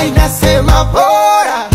Ainda se evapora